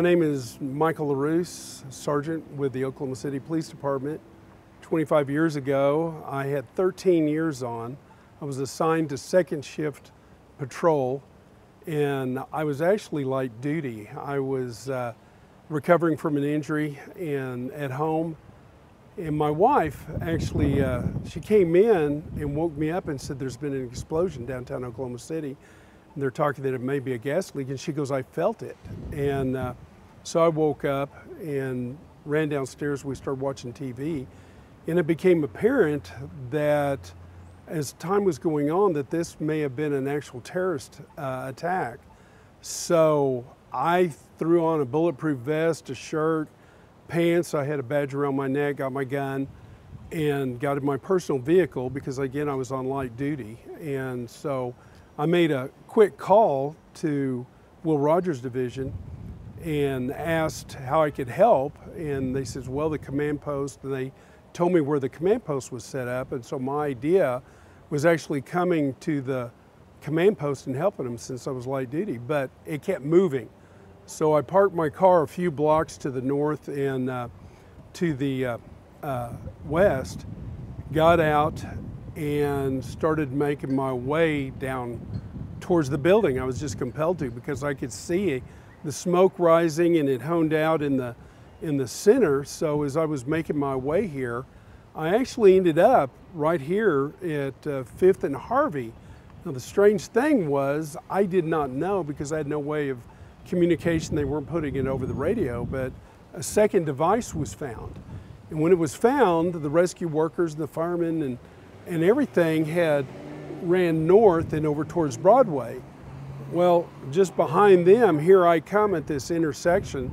My name is Michael Loruse, Sergeant with the Oklahoma City Police Department. 25 years ago, I had 13 years on. I was assigned to second shift patrol, and I was actually light duty. I was uh, recovering from an injury and at home. And my wife actually, uh, she came in and woke me up and said, There's been an explosion downtown Oklahoma City and they're talking that it may be a gas leak. And she goes, I felt it. And uh, so I woke up and ran downstairs. We started watching TV. And it became apparent that as time was going on, that this may have been an actual terrorist uh, attack. So I threw on a bulletproof vest, a shirt, pants. I had a badge around my neck, got my gun, and got in my personal vehicle because, again, I was on light duty. And so I made a quick call to Will Rogers Division and asked how I could help. And they said, well, the command post, and they told me where the command post was set up. And so my idea was actually coming to the command post and helping them since I was light duty, but it kept moving. So I parked my car a few blocks to the north and uh, to the uh, uh, west, got out and started making my way down towards the building. I was just compelled to because I could see the smoke rising and it honed out in the in the center. So as I was making my way here, I actually ended up right here at uh, Fifth and Harvey. Now the strange thing was I did not know because I had no way of communication. They weren't putting it over the radio, but a second device was found. And when it was found, the rescue workers, the firemen, and and everything had ran north and over towards Broadway. Well, just behind them, here I come at this intersection,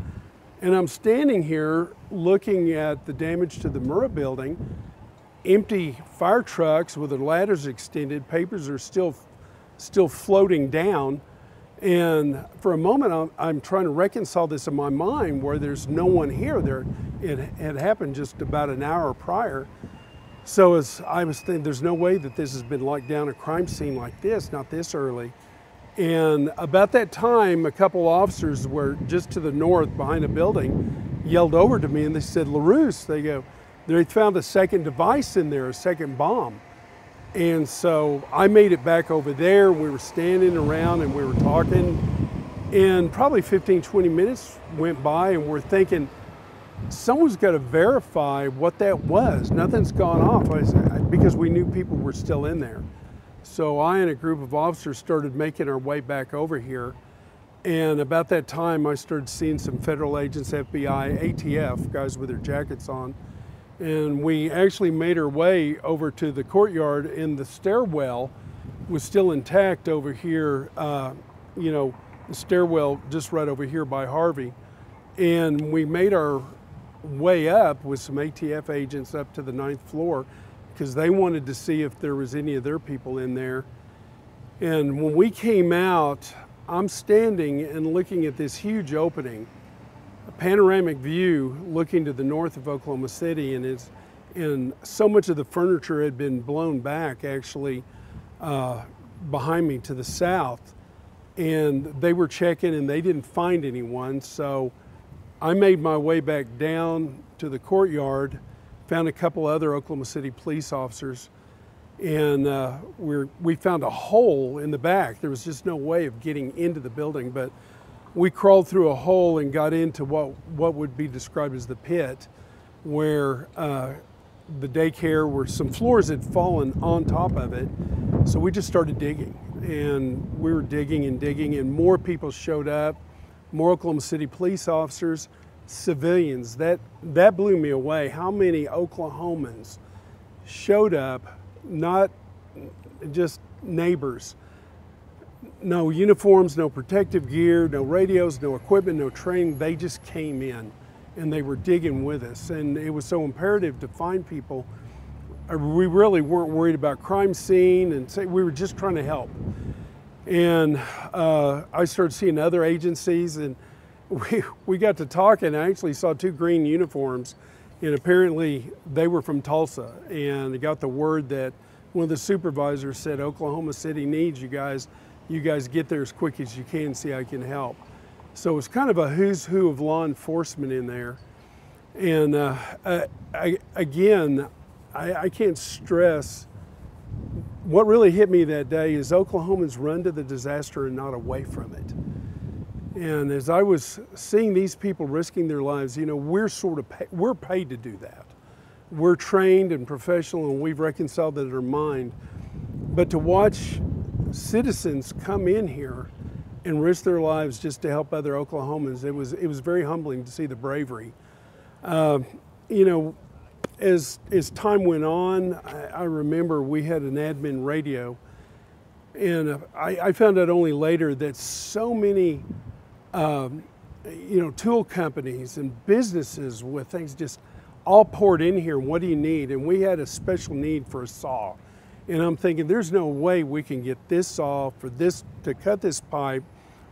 and I'm standing here looking at the damage to the Murrah building. Empty fire trucks with their ladders extended, papers are still, still floating down. And for a moment, I'm, I'm, trying to reconcile this in my mind where there's no one here. There, it had happened just about an hour prior. So as I was thinking, there's no way that this has been locked down a crime scene like this, not this early. And about that time, a couple officers were just to the north behind a building, yelled over to me and they said, Loruse, they go, they found a second device in there, a second bomb. And so I made it back over there. We were standing around and we were talking. And probably 15, 20 minutes went by and we're thinking, someone's got to verify what that was. Nothing's gone off because we knew people were still in there. So I and a group of officers started making our way back over here. And about that time, I started seeing some federal agents, FBI, ATF, guys with their jackets on. And we actually made our way over to the courtyard, and the stairwell was still intact over here, uh, you know, the stairwell just right over here by Harvey. And we made our way up with some ATF agents up to the ninth floor because they wanted to see if there was any of their people in there. And when we came out, I'm standing and looking at this huge opening, a panoramic view looking to the north of Oklahoma City, and it's and so much of the furniture had been blown back actually uh, behind me to the south. And they were checking and they didn't find anyone. So I made my way back down to the courtyard, found a couple other Oklahoma City police officers, and uh, we found a hole in the back. There was just no way of getting into the building, but we crawled through a hole and got into what, what would be described as the pit, where uh, the daycare, where some floors had fallen on top of it. So we just started digging, and we were digging and digging, and more people showed up more Oklahoma City police officers, civilians. That, that blew me away. How many Oklahomans showed up, not just neighbors, no uniforms, no protective gear, no radios, no equipment, no training. They just came in and they were digging with us. And it was so imperative to find people. Uh, we really weren't worried about crime scene and say we were just trying to help. And uh, I started seeing other agencies, and we, we got to talking. I actually saw two green uniforms, and apparently they were from Tulsa. And I got the word that one of the supervisors said, Oklahoma City needs you guys. You guys get there as quick as you can, see I can help. So it was kind of a who's who of law enforcement in there. And uh, I, again, I, I can't stress what really hit me that day is Oklahomans run to the disaster and not away from it. And as I was seeing these people risking their lives, you know, we're sort of pay, we're paid to do that. We're trained and professional, and we've reconciled that in our mind. But to watch citizens come in here and risk their lives just to help other Oklahomans, it was it was very humbling to see the bravery. Uh, you know, as as time went on, I, I, remember we had an admin radio, and I, I, found out only later that so many, um, you know, tool companies and businesses with things just all poured in here. What do you need? And we had a special need for a saw, and I'm thinking, there's no way we can get this saw for this to cut this pipe,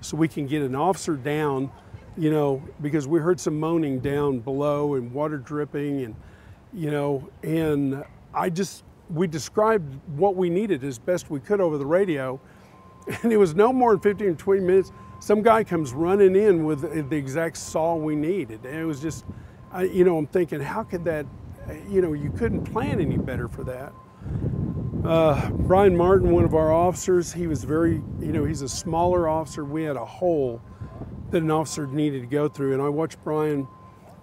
so we can get an officer down, you know, because we heard some moaning down below and water dripping and you know, and I just, we described what we needed as best we could over the radio. And it was no more than 15 or 20 minutes. Some guy comes running in with the exact saw we needed. And it was just, I, you know, I'm thinking, how could that, you know, you couldn't plan any better for that. Uh, Brian Martin, one of our officers, he was very, you know, he's a smaller officer. We had a hole that an officer needed to go through. And I watched Brian,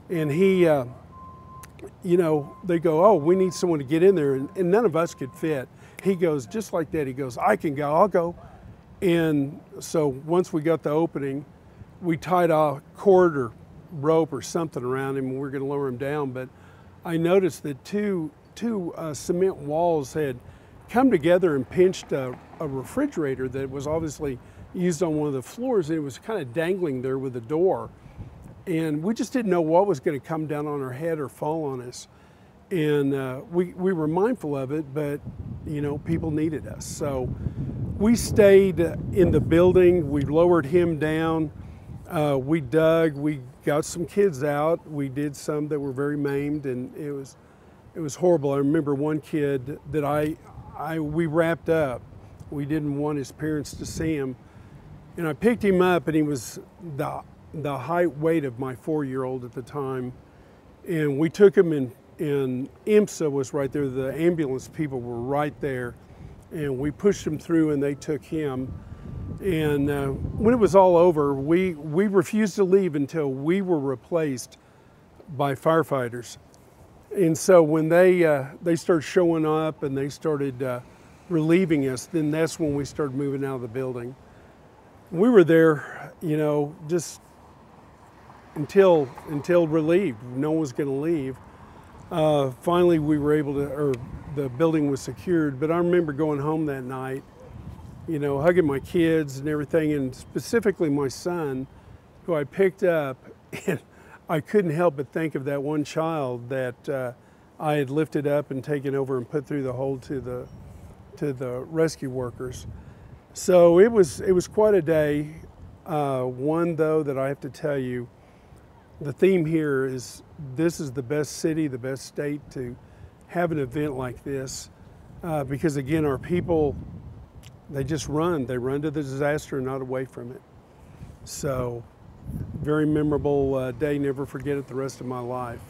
and he, uh, you know, they go, oh, we need someone to get in there, and, and, none of us could fit. He goes, just like that, he goes, I can go, I'll go. And so once we got the opening, we tied a cord or rope or something around him, and we are going to lower him down. But I noticed that two, two uh, cement walls had come together and pinched a, a refrigerator that was obviously used on one of the floors, and it was kind of dangling there with the door and we just didn't know what was going to come down on our head or fall on us. And uh, we, we were mindful of it, but you know, people needed us. So we stayed in the building, we lowered him down, uh, we dug, we got some kids out, we did some that were very maimed, and it was, it was horrible. I remember one kid that I, I, we wrapped up. We didn't want his parents to see him. And I picked him up, and he was the the height weight of my four-year-old at the time, and we took him in. And EMSA was right there. The ambulance people were right there, and we pushed him through, and they took him. And uh, when it was all over, we we refused to leave until we were replaced by firefighters. And so when they uh, they started showing up and they started uh, relieving us, then that's when we started moving out of the building. We were there, you know, just until until relieved. No one was going to leave. Uh, finally, we were able to, or the building was secured. But I remember going home that night, you know, hugging my kids and everything, and specifically my son, who I picked up, and I couldn't help but think of that one child that uh, I had lifted up and taken over and put through the hole to the to the rescue workers. So it was it was quite a day. Uh, one though that I have to tell you the theme here is this is the best city, the best state to have an event like this uh, because again, our people, they just run. They run to the disaster and not away from it. So very memorable uh, day, never forget it the rest of my life.